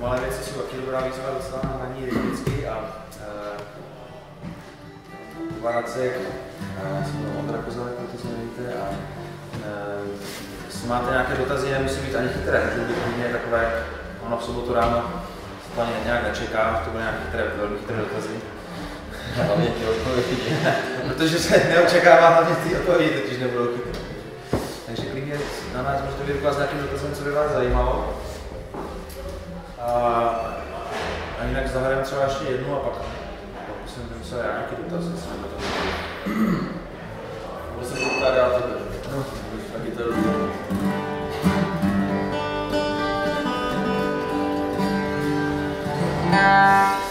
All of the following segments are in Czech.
malé věci jsou taky dobrá výzva docela na ní rytmicky a e, Varacek, jsem Ondra Kozalek, to se nevíte, a e, jestli máte nějaké dotazy, nemusí být ani chytré, můžou být hodně takové, ono v sobotu ráno se to ani nějak nečeká, to byly nějaké chytré, velmi chytré dotazy. Hlavně ty odpovědi. Protože se neočekává hlavně ty odpovědi, totiž nebudou chytré. Takže klidně na nás můžete vyrukovat s nějakým dotazem, co by vás zajímalo. A, a jinak zahrajeme třeba ještě jednu a pak pokusím vymyslet já nějaký dotaz, jestli nebo to. Budu se ptát já tebe. No. Taky to Třeba máš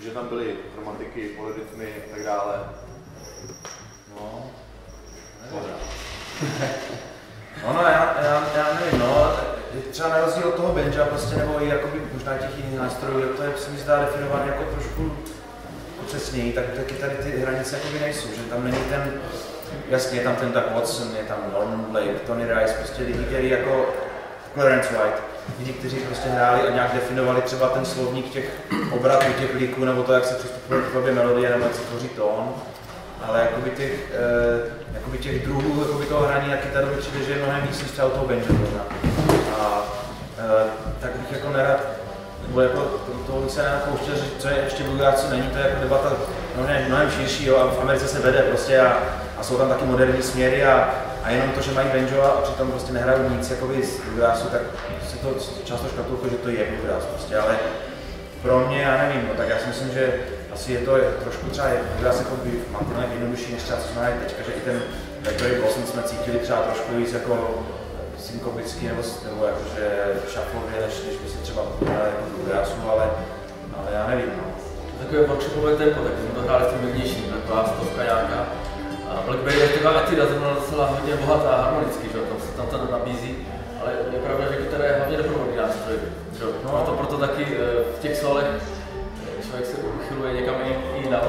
Protože tam byly chromatiky, polyrytmy a tak dále. No, No, no, já, já, já nevím, no, třeba na rozdíl od toho benja prostě, nebo i jakoby možná těch jiných nástrojů, to je, se mi zdá definovat jako trošku přesněji, tak taky tady ty hranice jakoby nejsou, že tam není ten, jasně je tam ten Doug Watson, je tam Norman Blake, Tony Rice, prostě lidi, kteří jako Clarence White, lidi, kteří prostě hráli a nějak definovali třeba ten slovník těch obratů, těch líků, nebo to, jak se přistupuje k tobě melodie, nebo jak se tvoří tón, ale jakoby těch, eh, jakoby těch druhů jakoby toho hraní na kytaru přijde, že je mnohem víc než třeba toho Benjamina. A eh, tak bych jako nerad, nebo jako to, to bych se nerad pouštěl, že co je ještě bluegrass, co není, to je jako debata mnohem, mnohem širší, jo, a v Americe se vede prostě a, a jsou tam taky moderní směry a, a jenom to, že mají banjo a přitom prostě nehrajou nic jakoby z bluegrassu, tak se to často škatulko, že to je bluegrass prostě, ale pro mě, já nevím, no, tak já si myslím, že asi je to trošku třeba, já se by mám to jednodušší než třeba co jsme teďka, že i ten Blackberry Blossom jsme cítili třeba trošku víc jako synkopický nebo, nebo jakože šaflově, než když by se třeba jako bluegrassu, ale, ale já nevím. No. Takové workshopové tempo, tak jsme to hráli s tím mírnějším, taková stovka nějaká. A Blackberry je taková etida zrovna docela hodně bohatá harmonicky, že tam se tam to nabízí, ale je pravda, že kytara je hlavně doprovodný nástroj. No. A to proto taky eh, v těch solech člověk se uchyluje někam jinam,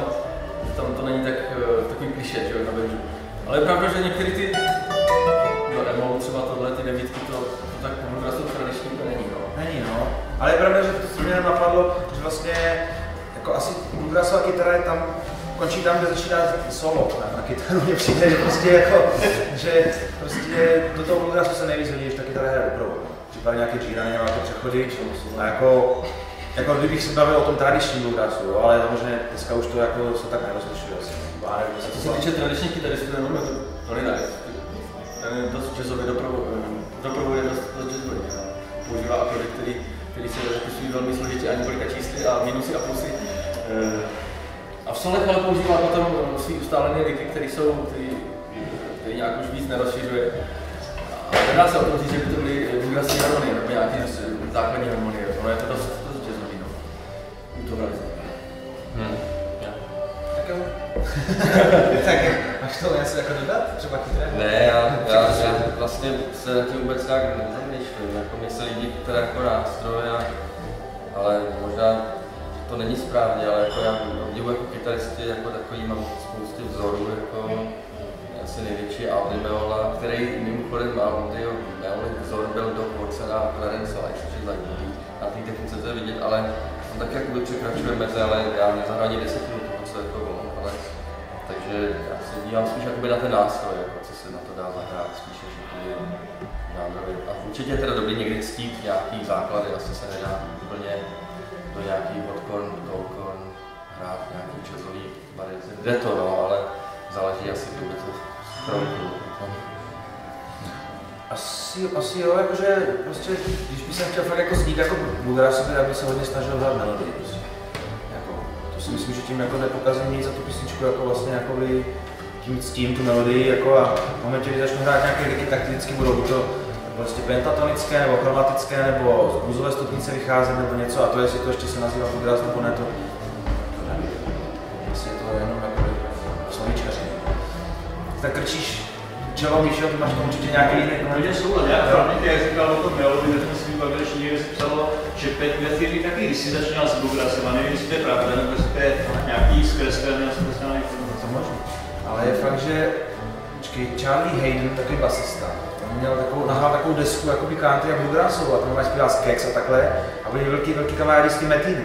že tam to není tak, eh, takový kliše, že na benžu. Ale je pravda, že některé ty, no emo, třeba tohle, ty devítky, to, to tak bluegrassu tradiční to není, no. Není, no. Ale je pravda, že to mě napadlo, že vlastně jako asi bluegrassová kytara je tam, končí tam, kde začíná solo na, na kytaru. Mně přijde, že prostě jako, že prostě do toho bluegrassu se nejvíc hodí, když ta kytara hraje doprovodně. Případně nějaký G, nějaké přechody, a jako jako kdybych se bavil o tom tradičním bluegrassu, jo, ale samozřejmě dneska už to jako se tak nerozlišuje asi. Co se týče tradičních kytaristů, jenom to Tony Knife, ten je dost jazzový, doprovoduje dost, dost jazzový. Používá akordy, který, který se zapisují velmi složitě a několika čísly a minusy a plusy. Eh, a v solech ale používá potom svý ustálené riky, které jsou, který, který nějak už víc nerozšiřuje. A nedá se o tom říct, že by to byly bluegrassy harmonie, nebo nějaké základní harmonie. Ono je to dost to Hmm. Tak jo. tak máš to něco jako dodat? Třeba chytré? Ne, já, já, já, vlastně se na tím vůbec nějak nezamýšlím. Jako mě se líbí kytara jako nástroj, a, ale možná to není správně, ale jako já obdivu jako kytaristy jako takový mám spousty vzorů, jako asi největší Aldi Meola, který mimochodem Aldi Meola vzor byl do Porcela a Clarence je zajímavý. Na té technice to je vidět, ale on tak jakoby překračuje meze, ale já nezahrání desetinu toho, co jako bylo, ale takže já se dívám spíš jakoby na ten nástroj, jako, co se na to dá zahrát, spíš než nádory. A určitě je teda dobrý někdy ctít nějaký základy, asi se nedá úplně do nějaký hotkorn, goldkorn hrát nějaký jazzový variace. Jde to no, ale záleží asi, kdo by to. Asi, asi jo, jakože prostě, když by se chtěl fakt jako znít jako Bulgarasovi, tak by se hodně snažil hrát melodii. Prostě. Jako, to si myslím, že tím jako nepokazím nic za tu písničku, jako vlastně jako by tím ctím tu melodii, jako a v momentě, kdy začnu hrát nějaké liky, tak vždycky budou to prostě pentatonické, nebo chromatické, nebo z buzové stupnice vycházet, nebo něco, a to jestli to ještě se nazývá Bulgaras, nebo ne, to, to nevím. Asi je to jenom jako slovíčkaři. Tak krčíš čelo, Míšo, ty máš to určitě nějaký jiný Hodně souhlas, já hlavně, jak říkal o tom melodii, tak jsme si že někde se psalo, že Pet Methyry taky když si začínal s bluegrassem, a nevím, jestli to je pravda, nebo jestli to je nějaký zkreslený a zkreslený To možná. Ale je fakt, že počkej, Charlie Hayden, takový basista, měl takovou, nahrál takovou desku jakoby country a bluegrassovou a tam máš zpíval Kex a takhle a byli velký, velký kamarádi s tím Metiny.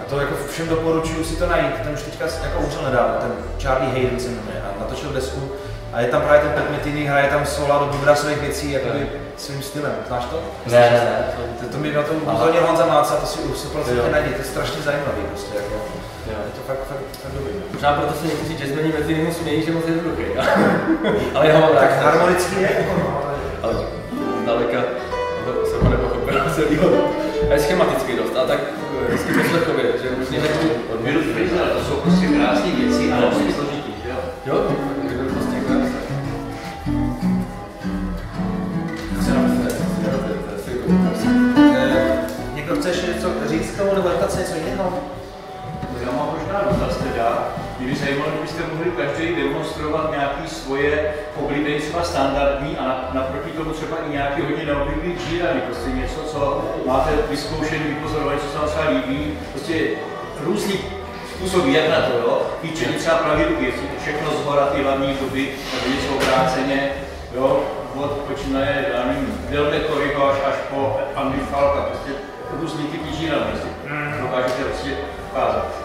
A to jako všem doporučuju si to najít, ten už teďka jako umřel nedávno, ten Charlie Hayden se jmenuje a natočil desku a je tam právě ten Pat Metheny, hraje tam sola do bluegrassových věcí, jakoby svým stylem. Znáš to? Ne, ne, ne. To, to mi na tom upozornil Honza Máca, to si už prostě najdi, to je strašně zajímavý prostě. Jako. Jo. Je to fakt, fakt, fakt dobrý. Možná proto se někteří jazzmeni mezi nimi smějí, že moc jednoduchý. ale já mám Tak harmonický je, jako no, ale ale zdaleka jsem ho nepochopil celýho. A je schematicky dost, a tak eh, vždycky poslechově, že už mě řeknu. Minus Frizel, to jsou prostě krásné věci, ale no. jsou složitý, jo? Jo, prostě krásné. Eh, někdo chce ještě něco říct k tomu, nebo něco jiného? Já mám možná dotaz teda. Mě by zajímalo, kdybyste mohli každý demonstrovat nějaký svoje oblíbené třeba standardní a na, naproti tomu třeba i nějaký hodně neobvyklý žírany. Prostě něco, co máte vyzkoušený, vypozorované, co se vám třeba líbí. Prostě různý způsoby, jak na to, jo. Píčení třeba pravidlky, jestli to všechno z hora, ty hlavní doby, nebo něco obráceně, jo. Od počínaje, já nevím, Delta Toriho až, až po Andy Falka, prostě různý typy žíran, prostě dokážete prostě ukázat.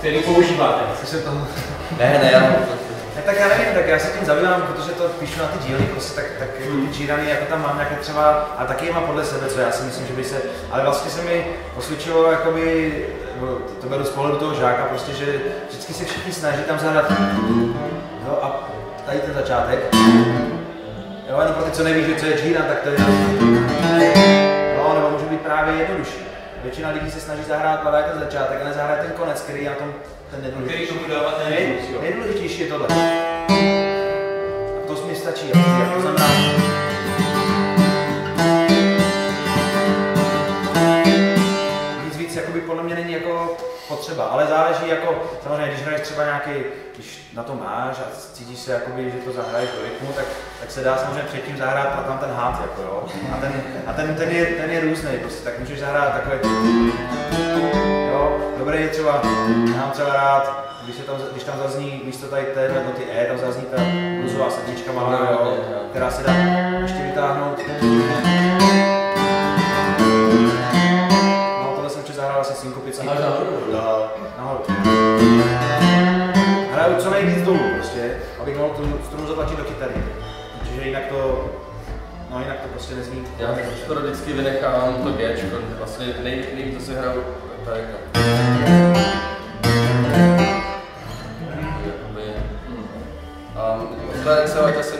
Který používáte. Se toho... Ne, ne, já Ne, tak já nevím, tak já se tím zabývám, protože to píšu na ty díly, prostě tak, tak jako ty džírany, jako tam mám nějaké třeba, a taky je mám podle sebe, co já si myslím, že by se, ale vlastně se mi osvědčilo, jakoby, no, to beru z pohledu toho žáka, prostě, že vždycky se všichni snaží tam zahrát, jo, a tady ten začátek, jo, ani pro ty, co neví, že co je džíran, tak to je, no, nebo může být právě jednodušší. Většina lidí se snaží zahrát právě ten začátek a nezahrát ten konec, který je na tom ten Který nejdůležitější. tomu dává ten Nej, nejdůležitější je tohle. A to mi stačí. jak To znamená, nic víc jakoby podle mě není jako potřeba, ale záleží jako, samozřejmě, když hraješ třeba nějaký, když na to máš a cítíš se jakoby, že to zahraješ do rytmu, tak, tak se dá samozřejmě předtím zahrát a tam ten hád, jako jo. A ten, a ten, ten, je, ten je různý, prostě, tak můžeš zahrát takové, jo, dobré je třeba, já mám třeba rád, když, se tam, když tam zazní místo tady té noty E, tam zazní ta bluesová sedmička malá, jo, která se dá ještě vytáhnout. Synkopicky. Máš nahoru? Nahoru. Hraju co nejvíc dolů prostě, abych mohl tu strunu zatlačit do kytary. Protože jinak to, no jinak to prostě nezní. Já skoro vždycky vynechávám to Gčko, vlastně nej, nejvíc to si hraju tak jako. Jakoby, hm. A Clarence Whitea se mi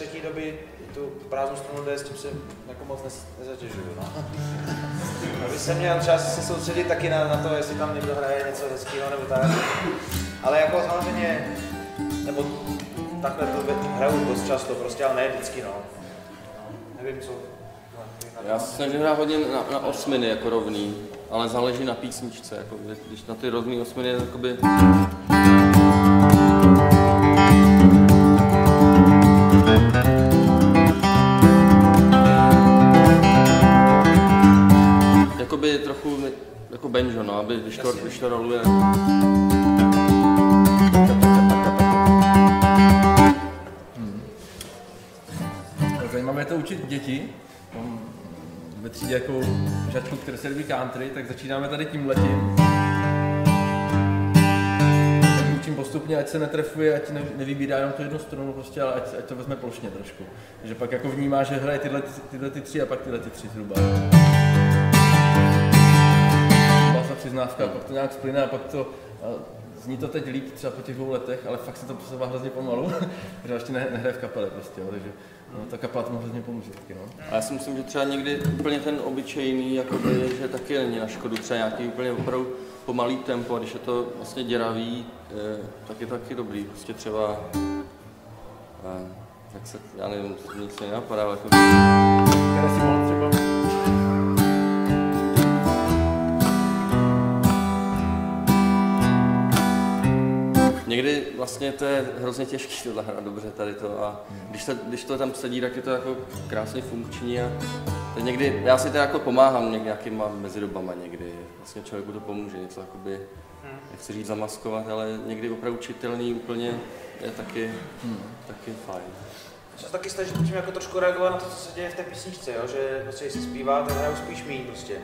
třetí doby tu prázdnou strunu jde, s tím se jako moc nez- nezatěžuju. No. Aby jsem měl čas se soustředit taky na, na to, jestli tam někdo hraje něco hezkého nebo tak. Ale jako samozřejmě, nebo takhle to hraju dost často, prostě, ale ne vždycky, no. Nevím, co. Já se snažím hrát hodně na, na osminy jako rovný, ale záleží na písničce. Jako, když na ty rovný osminy, jakoby banjo, no, aby když to, když to roluje. Zajímavé je to učit děti. Mám ve třídě jako žačku, které se líbí country, tak začínáme tady tím letím. Tak učím postupně, ať se netrefuje, ať ne, nevybírá jenom tu jednu strunu, prostě, ale ať, ať to vezme plošně trošku. že pak jako vnímá, že hraje tyhle, tyhle ty tři a pak tyhle ty tři zhruba. Přiznávka, pak to nějak splyne a pak to, zní to teď líp třeba po těch dvou letech, ale fakt se to posouvá hrozně pomalu, protože ještě ne, nehraje v kapele prostě, jo, takže no, ta kapela tomu hrozně pomůže taky, no. A já si myslím, že třeba někdy úplně ten obyčejný, jakoby, že taky není na škodu, třeba nějaký úplně opravdu pomalý tempo, a když je to vlastně děravý, eh, tak je to taky dobrý, prostě třeba, eh, jak se, já nevím, nic nenapadá, ale jako, vlastně to je hrozně těžké tohle hrát dobře tady to a když, se, když to tam sedí, tak je to jako krásně funkční a to někdy, já si to jako pomáhám něk- nějakýma mezidobama někdy, vlastně člověku to pomůže něco jakoby, nechci říct zamaskovat, ale někdy opravdu čitelný úplně je taky, taky fajn. Já se taky snažím tím jako trošku reagovat na to, co se děje v té písničce, jo? že prostě, se zpívá, tak hraju spíš míň prostě.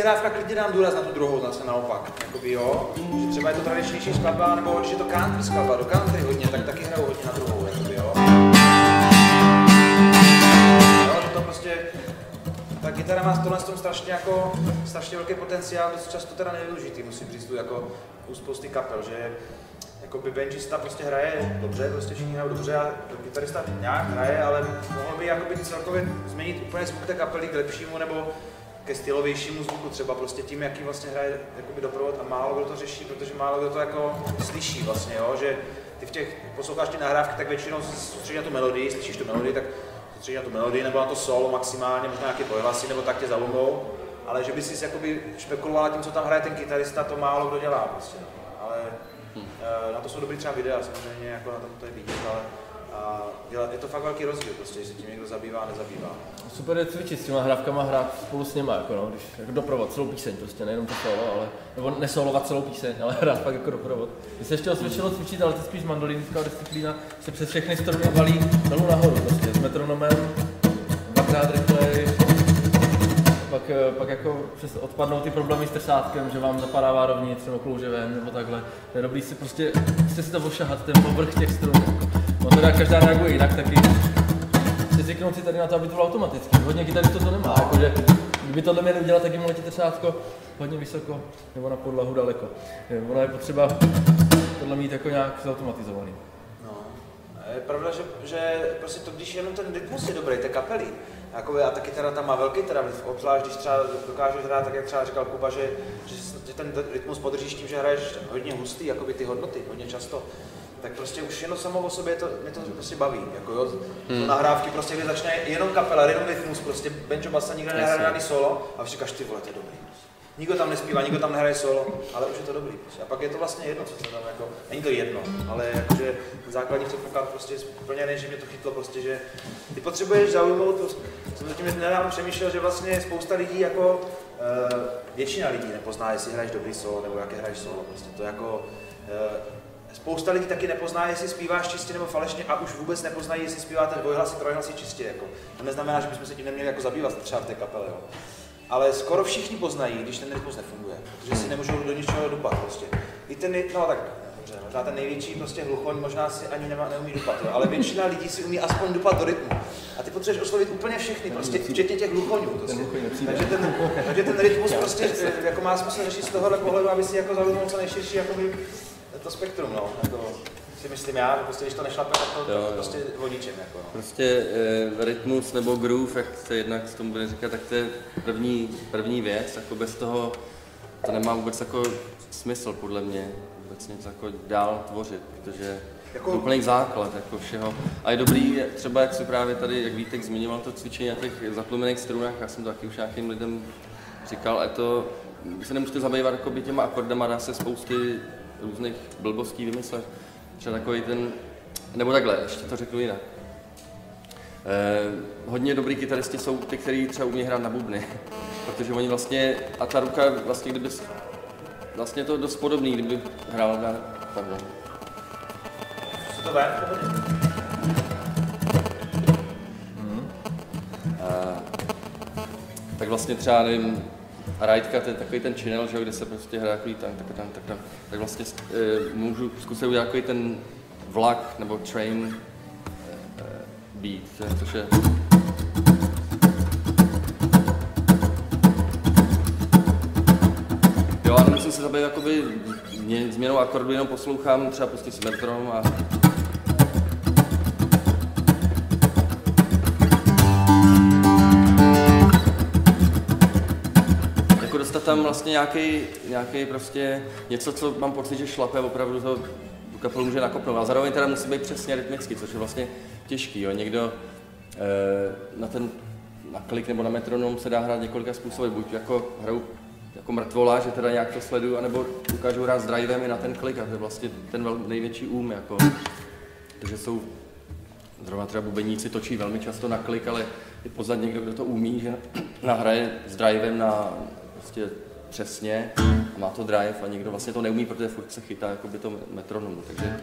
A tady právě v těch vyhrávkách klidně dám důraz na tu druhou zase naopak. Jakoby jo, že třeba je to tradičnější skladba, nebo když je to country skladba, do country hodně, tak taky hraju hodně na druhou, jakoby jo. Jo, že to prostě, ta kytara má v tomhle tom strašně jako, strašně velký potenciál, dost často teda nevyužitý, musím říct, jako u spousty kapel, že jakoby benchista prostě hraje dobře, prostě všichni hrajou dobře a kytarista nějak hraje, ale mohl by celkově změnit úplně zvuk té kapely k lepšímu nebo ke stylovějšímu zvuku, třeba prostě tím, jaký vlastně hraje jakoby doprovod a málo kdo to řeší, protože málo kdo to jako slyší vlastně, jo, že ty v těch, posloucháš ty nahrávky, tak většinou soustředíš na tu melodii, slyšíš tu melodii, tak soustředíš na tu melodii nebo na to solo maximálně, možná nějaké dvojhlasy nebo tak tě zaujmou, ale že by si jakoby špekulovala tím, co tam hraje ten kytarista, to málo kdo dělá prostě, no. ale eh, na to jsou dobrý třeba videa, samozřejmě, jako na tom to je vidět, ale a dělá, je to fakt velký rozdíl, prostě, jestli tím někdo zabývá, nezabývá. Super je cvičit s těma hrávkama, hrát spolu s něma, jako, no, když, jako doprovod, celou píseň, prostě nejenom to solo, ale, nebo nesolovat celou píseň, ale hrát fakt jako doprovod. Mně se ještě osvědčilo cvičit, ale to spíš mandolinská disciplína, se přes všechny strany valí dolů nahoru, prostě s metronomem, dvakrát rychleji, pak, eh, pak jako přes odpadnou ty problémy s trsátkem, že vám zapadává dovnitř nebo klouže ven, nebo takhle. To je dobrý si prostě, prostě si to ošahat, ten povrch těch strun. Jako. No teda každá reaguje jinak, taky si zvyknout si tady na to, aby to bylo automaticky. Hodně kytaristů to nemá, jakože kdyby tohle měli udělat, tak jim letí trsátko hodně vysoko nebo na podlahu daleko. Ono je potřeba tohle mít jako nějak zautomatizovaný. No, je pravda, že, že prostě to, když jenom ten rytmus je dobrý, té kapely, Jakoby, a ta kytara tam má velký teda vliv, obzvlášť když třeba dokážeš hrát, tak jak třeba říkal Kuba, že, že, že ten rytmus podržíš tím, že hraješ hodně hustý, jakoby ty hodnoty, hodně často, tak prostě už jenom samo o sobě to, mě to prostě baví. Jako jo, hmm. nahrávky prostě, kdy začne jenom kapela, jenom rytmus, prostě banjo basa nikdo nehraje žádný solo a říkáš ty vole, to je dobrý. Nikdo tam nespívá, nikdo tam nehraje solo, ale už je to dobrý. Prostě. A pak je to vlastně jedno, co se tam jako, není to jedno, ale jakože základní předpoklad prostě je splněný, že mě to chytlo prostě, že ty potřebuješ zaujmout, prostě, jsem zatím nedávno přemýšlel, že vlastně spousta lidí jako, uh, většina lidí nepozná, jestli hraješ dobrý solo nebo jaké hraješ solo, prostě to jako, uh, Spousta lidí taky nepozná, jestli zpíváš čistě nebo falešně a už vůbec nepoznají, jestli zpíváte dvojhlasy, trojhlasy čistě. Jako. To neznamená, že bychom se tím neměli jako zabývat třeba v té kapele. Jo. Ale skoro všichni poznají, když ten rytmus nefunguje, protože si nemůžou do ničeho dupat prostě. I ten, no tak dobře, možná ten největší prostě hluchoň možná si ani nemá, neumí dupat, jo, ale většina lidí si umí aspoň dupat do rytmu. A ty potřebuješ oslovit úplně všechny, prostě včetně těch hluchoňů. Prostě. Takže, ten, takže ten rytmus prostě jako má smysl řešit z tohohle pohledu, aby si jako zaujímal co nejširší jakoby, to spektrum, no. Jako, si myslím já, prostě když to nešlape, tak to, jo, jo. prostě vodičem. Jako, no. Prostě e, rytmus nebo groove, jak se jednak s tomu bude říkat, tak to je první, první věc, jako bez toho to nemá vůbec jako smysl podle mě vůbec něco jako dál tvořit, protože jako... úplný základ jako všeho. A je dobrý, třeba jak si právě tady, jak Vítek zmiňoval to cvičení na těch zaplumených strunách, já jsem to taky už nějakým lidem říkal, a to, vy se nemusíte zabývat jako těma akordama, dá se spousty různých blbostí vymyslet. Třeba takový ten, nebo takhle, ještě to řeknu jinak. Eh, hodně dobrý kytaristi jsou ty, kteří třeba umí hrát na bubny, protože oni vlastně, a ta ruka vlastně, kdyby, vlastně to dost podobný, kdyby hrál na, pardon. Co to. Eh, tak vlastně třeba, nevím, Rajtka, to je takový ten channel, že, kde se prostě hraje takový tank, tak, tak, tak, tak, tak vlastně e, můžu zkusit udělat takový ten vlak nebo train e, beat, což je Jo, a nemusím se zabývat jakoby změnou akordu, jenom poslouchám třeba prostě s metrom a tam vlastně nějaký, nějaký prostě něco, co mám pocit, že šlape opravdu to kapelu může nakopnout. A zároveň teda musí být přesně rytmicky, což je vlastně těžký. Jo. Někdo e, na ten na klik nebo na metronom se dá hrát několika způsoby, buď jako hraju jako mrtvola, že teda nějak to sleduju, anebo ukážu hrát s drivem i na ten klik a to je vlastně ten vel, největší úm. Jako. Takže jsou zrovna třeba bubeníci točí velmi často na klik, ale je pozad někdo, kdo to umí, že nahraje s drivem na, prostě přesně a má to drive a někdo vlastně to neumí, protože furt se chytá jakoby to metronomu, takže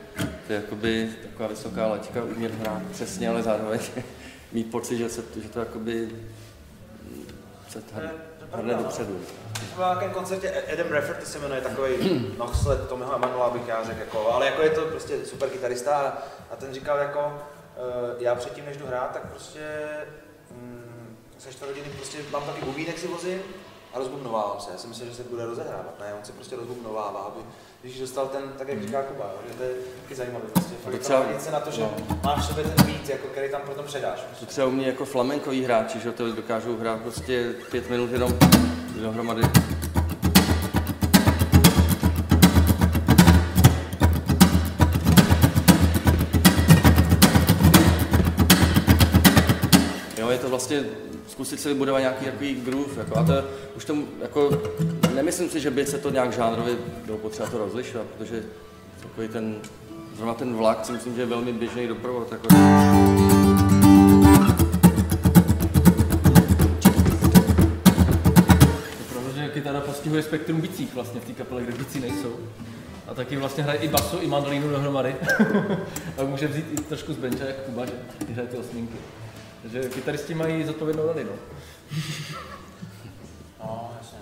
to je jakoby taková vysoká laťka, umět hrát přesně, ale zároveň mít pocit, že, se, že to jakoby se hrne dopředu. Na nějakém koncertě Adam Rafferty se jmenuje takový nohsled Tommyho Emanuela, bych já řekl, jako, ale jako je to prostě super kytarista a, a ten říkal jako, uh, já předtím, než jdu hrát, tak prostě um, se čtvrt hodiny prostě mám taky bubínek si vozím, a rozbubnovávám se. Já si myslím, že se bude rozehrávat. Ne, on se prostě rozbubnovává, aby když dostal ten, tak jak říká Kuba, že to je taky zajímavé. Prostě fakt třeba, se na to, že no. máš v sobě ten beat, jako, který tam potom předáš. To třeba u mě jako flamenkoví hráči, že to dokážou hrát prostě pět minut jenom dohromady. Jo, je to vlastně zkusit si vybudovat nějaký takový groove. Jako, a to už tomu, jako, nemyslím si, že by se to nějak žánrově bylo potřeba to rozlišovat, protože takový ten, zrovna ten vlak si myslím, že je velmi běžný doprovod. Jako. kytara postihuje spektrum bicích vlastně v té kapele, kde bicí nejsou. A taky vlastně hraje i basu, i mandolínu dohromady. a může vzít i trošku z benče, jak Kuba, že hraje ty osminky. Takže kytaristi mají zodpovědnou roli, no. No, jasně.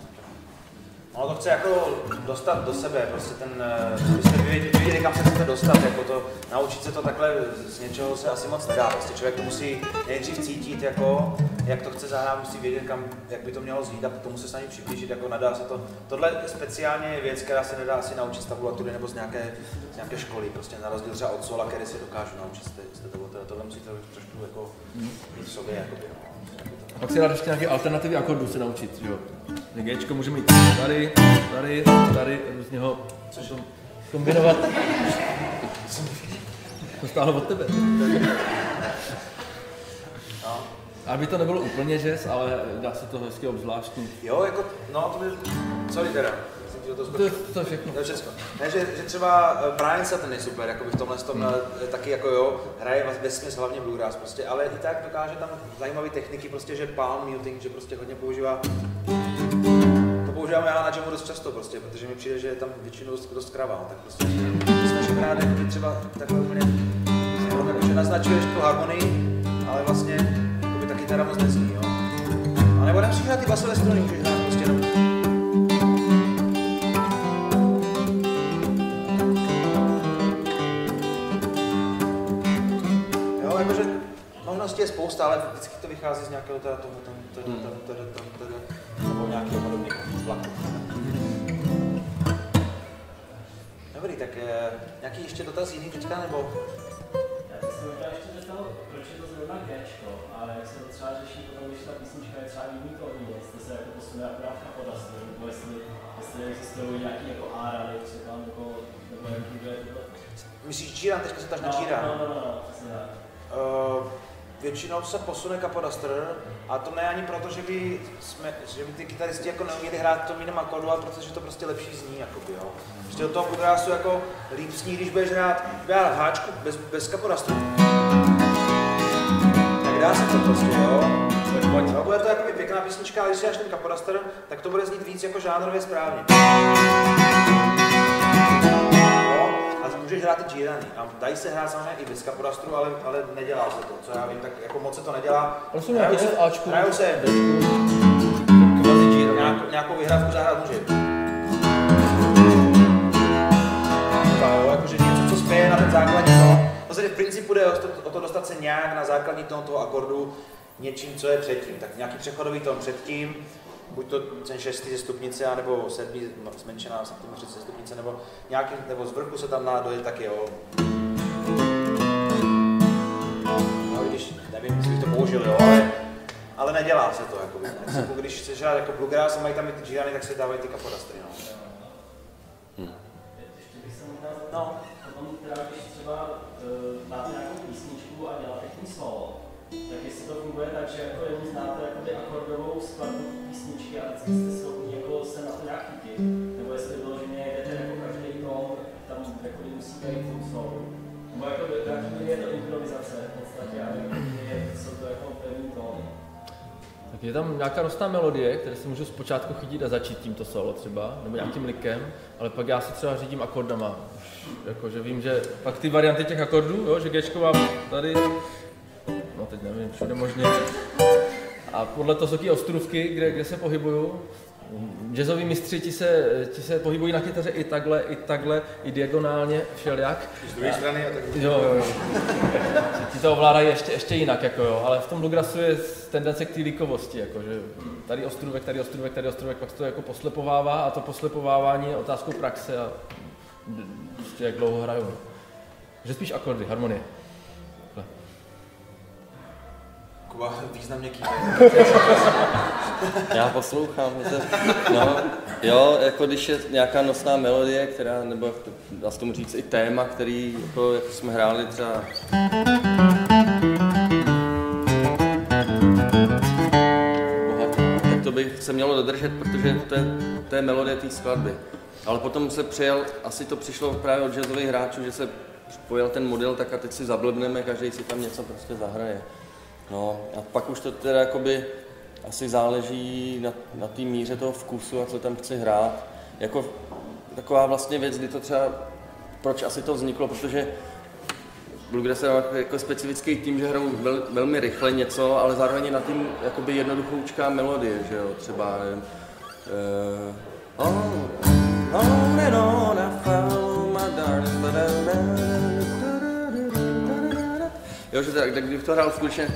Ono to chce jako dostat do sebe, prostě ten, abyste věděli, kam se chcete dostat, jako to, naučit se to takhle z něčeho se asi moc nedá, prostě člověk to musí nejdřív cítit, jako, jak to chce zahrát, musí vědět, kam, jak by to mělo znít a potom se snažit přiblížit, jako nadá se to. Tohle speciálně je věc, která se nedá asi naučit z tabulatury nebo z nějaké, z nějaké školy, prostě na rozdíl třeba od sola, který se dokážu naučit z té, z té tabulatury, tohle musíte trošku jako v sobě, jakoby, no. A pak si dát ještě nějaké alternativy akordů se naučit, že jo. Gčko může mít tady, tady, tady, různě ho potom kombinovat. To stálo od tebe. Aby to nebylo úplně jazz, ale dá se to hezky obzvláštní. Jo, jako, no to by, sorry teda, toho To, je- to je všechno. To všechno. Ne, že, že třeba eh, Brian Sutton je super, jako v tomhle tom, Hmm. eh, taky jako jo, hraje ve směs hlavně bluegrass prostě, ale i tak dokáže tam zajímavé techniky, prostě, že palm muting, že prostě hodně používá to používám já na jamu dost často prostě, protože mi přijde, že je tam většinou dost, dost kravá, tak prostě snažím jako třeba takhle úplně, jako, že naznačuješ tu harmonii, ale vlastně jako by ta kytara moc nezní, jo. A nebo hrát ty basové struny, můžeš hrát možností je spousta, ale vždycky to vychází z nějakého teda toho, tam, teda, tam, teda, tam, teda, nebo nějakého podobného vlaku. Dobrý, tak eh, nějaký ještě dotaz jiný teďka, nebo? Já bych se možná ještě zeptal, proč je to zrovna Gčko, ale jak se to třeba řeší potom, když ta písnička je třeba jiný tónní, jestli se jako posune akorát na podastru, nebo jestli, jestli existují nějaký jako A-rady třeba, nebo, nebo jak funguje to. Myslíš Číran, teďka se taž na No, Číran? no, no, no, no, přesně tak. Uh, většinou se posune kapodastr a to ne ani proto, že by, jsme, že by ty kytaristi jako neuměli hrát v tom jiném akordu, ale protože to prostě lepší zní, jakoby, jo. Prostě do toho bluegrassu jako líp zní, když budeš hrát, v háčku bez, bez kapodastru. Tak dá se to prostě, jo. No, bude to jakoby pěkná písnička, ale když si dáš ten kapodastr, tak to bude znít víc jako žánrově správně. A můžeš hrát i Girany. A dají se hrát samozřejmě i bez kapodastru, ale, ale nedělá se to. Co já vím, tak jako moc se to nedělá. Hrajou se- Ačku, Hrajou se kvazi Giro. nějak, nějakou vyhrávku zahrát může. Jo, jakože něco, co spěje na ten základní tón. Vlastně v principu jde o to, o to dostat se nějak na základní tón toho akordu něčím, co je předtím. Tak nějaký přechodový tón předtím, buď to ten šestý ze stupnice, nebo sedmý zmenšená septimu ze stupnice, nebo nějaký, nebo z vrchu se tam dá dojet taky, jo. No, když, nevím, jestli bych to použil, jo, ale, ale nedělá se to, jakoby. Jako, když chceš hrát jako bluegrass a mají tam i ty girany, tak se dávají ty kapodastry, no. Ještě bych se možná zeptal, no. potom teda, když třeba uh, máte nějakou písničku a děláte k ní solo, tak jestli to funguje tak, že jako jenom znáte akordovou skladbu písničky a vždycky jste schopni jako se na to nějak chytit, nebo jestli vyloženě jdete jako každý tón, tam jako musíte jít tom solo. Nebo jako do jaký je to improvizace v podstatě a jsou to jako pevný tóny. Tak je tam nějaká rostá melodie, které si můžu zpočátku chytit a začít tímto solo třeba, nebo nějakým likem, ale pak já se třeba řídím akordama. Už, Jakože vím, že pak ty varianty těch akordů, jo, že Gčko mám tady, no teď nevím, všude možně. A podle toho jsou taky ostrůvky, kde, kde se pohybuju. Jazzoví mistři ti se, ti se pohybují na kytaře i takhle, i takhle, i diagonálně, všelijak. Z druhé strany a tak Jo, jo, jo. Ti to ovládají ještě, ještě jinak, jako jo, ale v tom bluegrassu je tendence k té líkovosti, jako že tady ostrůvek, tady ostrůvek, tady ostrůvek, pak se to jako poslepovává a to poslepovávání je otázkou praxe a prostě jak dlouho hraju. Že spíš akordy, harmonie. Kuba významně kýve. Já poslouchám. To, no, jo, jako když je nějaká nosná melodie, která, nebo dá se tomu říct i téma, který jako, jako jsme hráli třeba by se mělo dodržet, protože to je, to je melodie té skladby. Ale potom se přijel, asi to přišlo právě od jazzových hráčů, že se pojel ten model, tak a teď si zablbneme, každý si tam něco prostě zahraje. No a pak už to teda jakoby asi záleží na, na té míře toho vkusu a co tam chci hrát. Jako taková vlastně věc, kdy to třeba, proč asi to vzniklo, protože Bluegrass je jako, jako specifický tým, že hrajou vel, velmi rychle něco, ale zároveň na tím jakoby jednoduchoučká melodie, že jo, třeba nevím, uh, on, on and on I follow my darling, but Jo, že tak, tak kdybych to hrál skutečně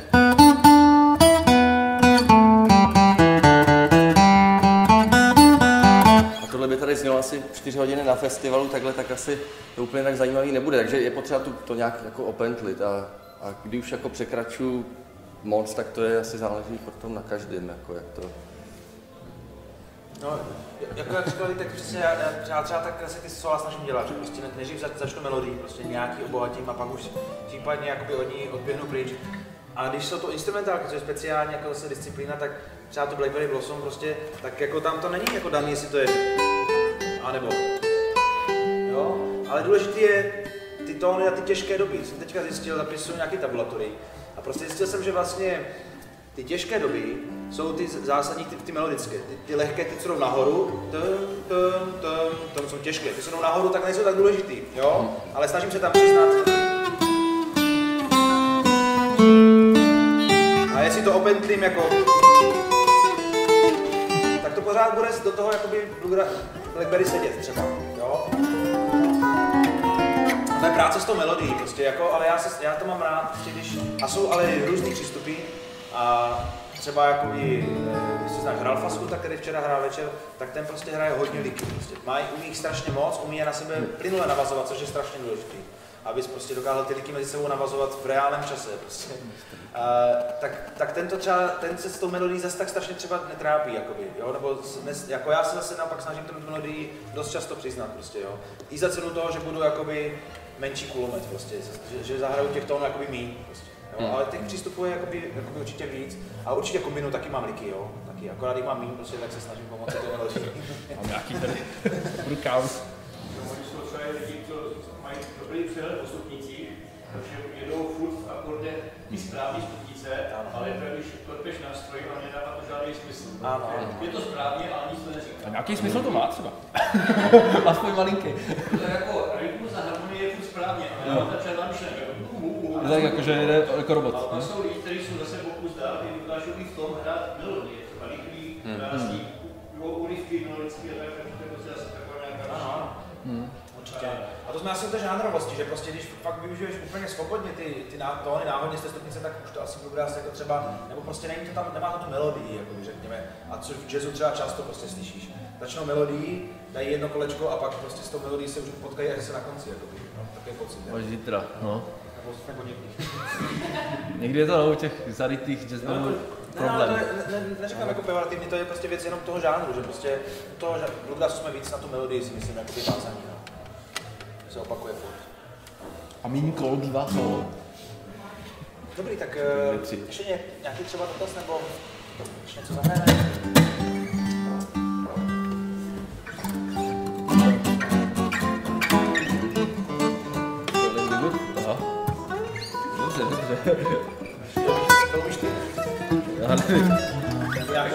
A tohle by tady znělo asi 4 hodiny na festivalu, takhle tak asi to úplně tak zajímavý nebude, takže je potřeba tu, to nějak jako opentlit a, a když už jako překračuju moc, tak to je asi záleží potom na každém, jako jak to... No, jako jak říkali, tak přesně já, já třeba, tak asi ty slova snažím dělat, že prostě ne- nejdřív zač- začnu melodii, prostě nějaký obohatím a pak už případně jakoby od ní odběhnu pryč. A když jsou to instrumentálky, což je speciálně jako zase disciplína, tak třeba to Blackberry Blossom prostě, tak jako tam to není jako daný, jestli to je a nebo. Jo? Ale důležité je ty tóny a ty těžké doby. Jsem teďka zjistil, zapisuju nějaký tabulatory. A prostě zjistil jsem, že vlastně ty těžké doby jsou ty zásadní, ty, ty melodické. Ty, ty lehké, ty, co jdou nahoru, tum, tum, tum, tum, jsou těžké. Ty, co jdou nahoru, tak nejsou tak důležitý, jo? Ale snažím se tam přiznat. A jestli to opentlím jako tak to pořád bude do toho jakoby Blackberry sedět třeba, jo? To je práce s tou melodií prostě, jako, ale já, se, já to mám rád, prostě, když, a jsou ale různý přístupy a třeba jakoby, eh, když si znáš Ralfasku, tak který včera hrál večer, tak ten prostě hraje hodně liky, prostě. Má, umí jich strašně moc, umí je na sebe plynule navazovat, což je strašně důležité. Abys prostě dokázal ty liky mezi sebou navazovat v reálném čase. Prostě. Uh, tak, tak tento třeba, ten se s tou melodií zase tak strašně třeba netrápí, jakoby, jo? nebo nes, jako já se zase naopak snažím tu melodii dost často přiznat, prostě, jo? I za cenu toho, že budu jakoby menší kulomet, prostě, že, že zahraju těch tónů jakoby míň, prostě, jo? Hmm. ale těch přístupů je jakoby, jakoby určitě víc a určitě kombinu taky mám liky, jo? taky, akorát jich mám míň, prostě, tak se snažím pomoci té melodii. Mám nějaký tady brukám. Oni jsou třeba lidi, co mají dobrý přehled o stupnicích, takže jedou furt v akorde ty správné stupnice, ale to je, když klepeš nástroj a nedává to žádný smysl. Ano, Je- ano. Je to správně, ale nic to neříká. A nějaký smysl to má třeba. Aspoň malinký. To je jako rytmus a harmonie je furt správně, ale jo. ta černá myšlenka. Je tak jako, že jede jako robot. A pak jsou lidi, kteří jsou zase boku zdá, kteří dokážou i v tom hrát melodie, třeba rychlý, krásný, úryvky melodický a tak, takže to je prostě zase taková nějaká Ano, ano. Určitě. A to jsme asi té žánrovosti, že prostě když fakt využiješ úplně svobodně ty, ty ná- tóny náhodně z té stupnice, tak už to asi bluegrass jako třeba, nebo prostě není to tam, nemá to tu melodii, jako řekněme, a co v jazzu třeba často prostě slyšíš. Začnou melodii, dají jedno kolečko a pak prostě s tou melodií se už potkají až se na konci, jako no, takový pocit. Až zítra, no. Někdy. Někdy je to no, u těch zarytých jazzmenů No, Ne, ale to problém. je, ne, ne, neříkám jako pejorativně, to je prostě věc jenom toho žánru, že prostě toho že bluegrassu jsme víc na tu melodii si myslím, jako vázaní, no. Se opakuje furt. A míň kol bývá co? Dobrý, tak uh, ještě ně, nějaký třeba dotaz nebo ještě něco zahrajeme? Dobře, dobře. To umíš ty? Já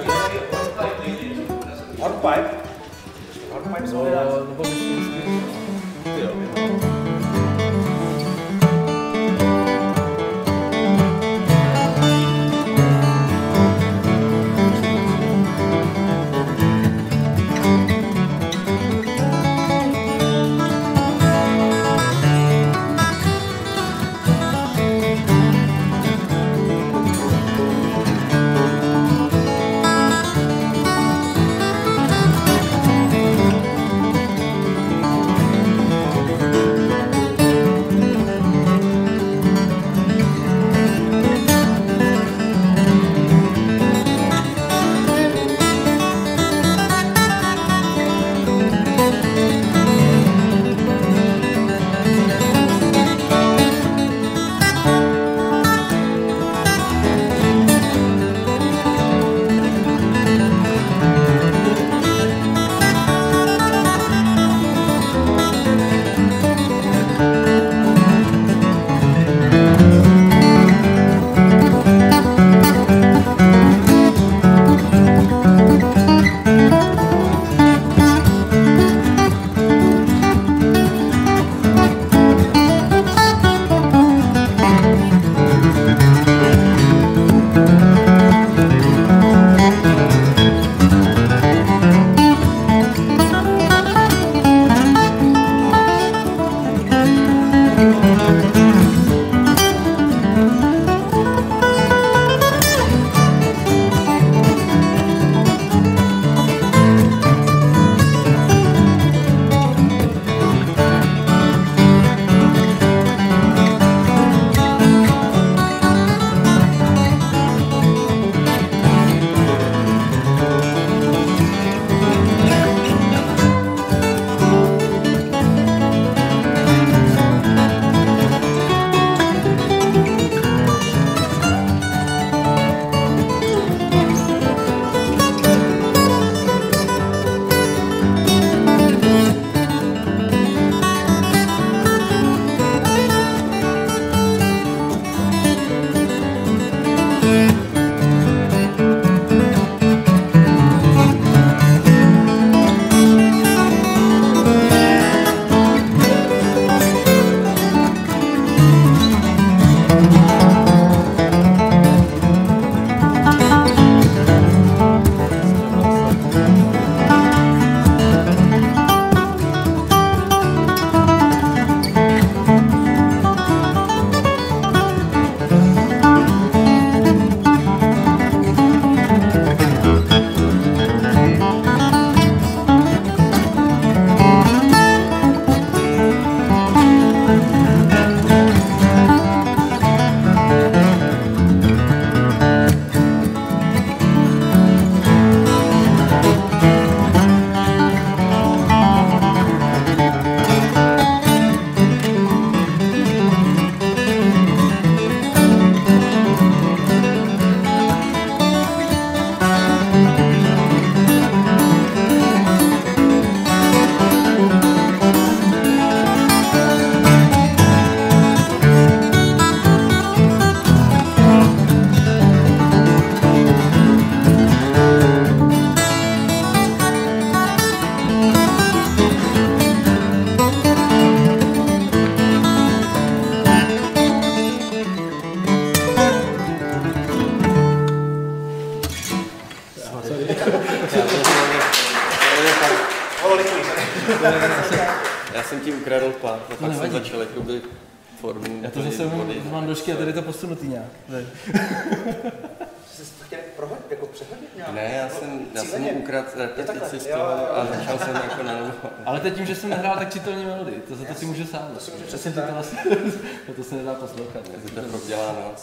takhle, repetici z toho a začal jsem jako na novo. Ale teď tím, že jsem nehrál tak čitelně melodii, to za to si můžu sám. To si můžu Přesně přesně to tak. vlastně, to se nedá poslouchat. Je to prodělá noc.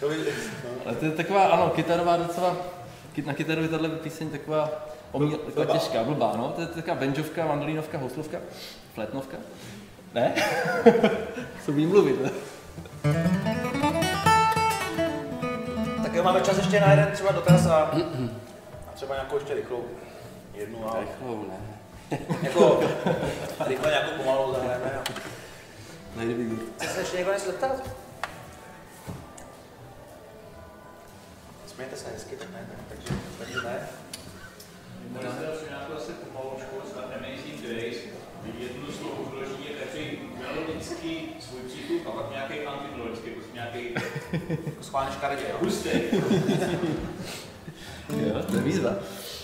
To by, Ale to je taková, ano, kytarová docela, na kytaru je tahle píseň taková, omíl, taková těžká, blbá, no. To je taková benžovka, mandolínovka, houslovka, flétnovka. Ne? Co mluvit, ne? Tak jo, máme čas ještě na jeden třeba dotaz a, a třeba nějakou ještě rychlou. Jednu a Rychlou, ne. jako rychle nějakou pomalou zahrajeme. A... Nejde být. Chce se ještě někdo něco zeptat? Smějte se hezky, tak ne, ne, takže, takže ne. Jste dát nějakou asi pomalučku, snad Amazing Grace, jednu slovo vloží melodický svůj přístup a pak nějaký antimelodický, prostě nějaký Jako schválně škaredě, jo? hustý. Jo, to je výzva.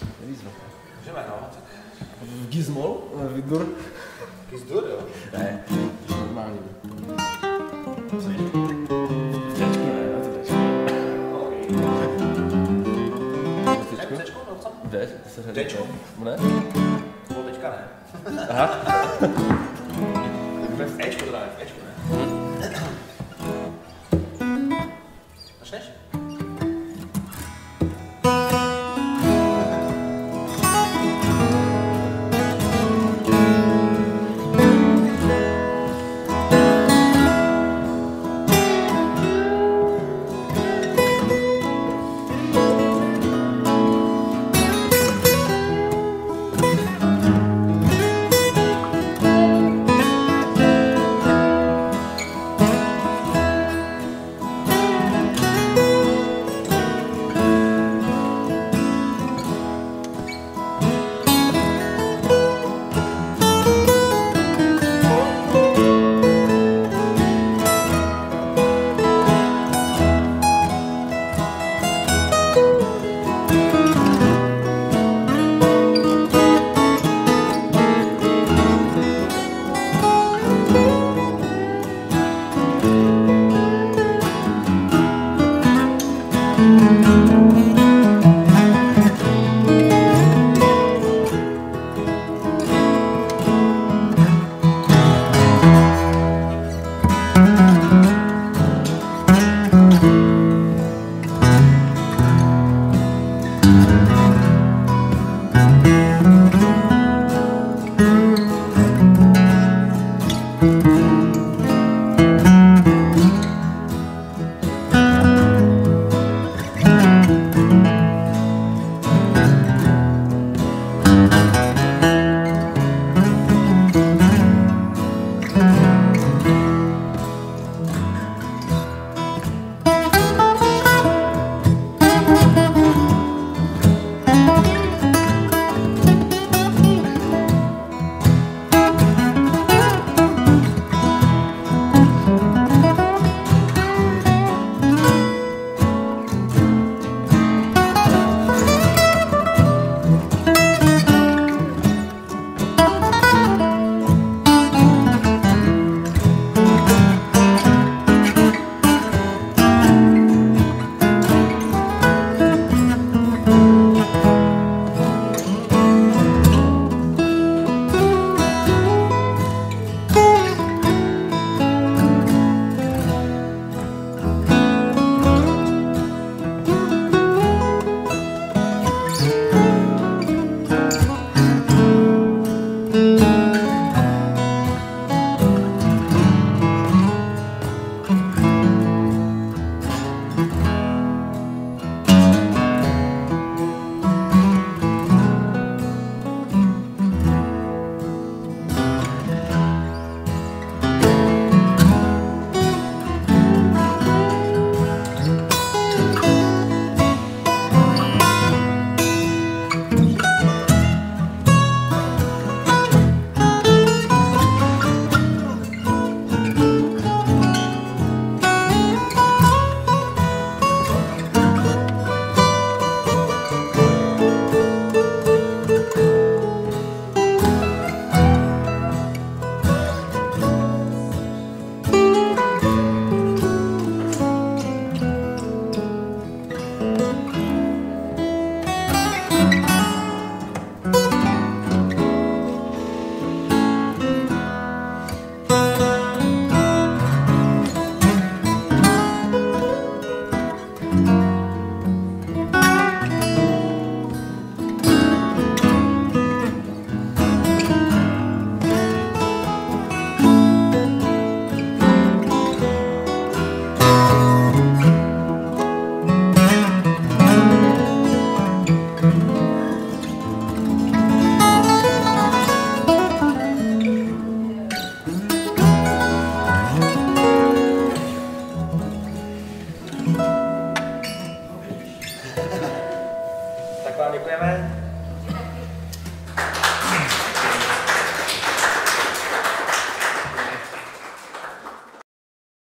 To je výzva. Můžeme, no. Tak V Gizmol? V Dur? Kizdur, jo? Ne, to je normální. V Čečku ne, no, to Čečku. Ne, Čečku? Cčko, no co? Se řadí. Čečku? Ne? No teďka ne. Aha. V Ečku to dáme, v Ečku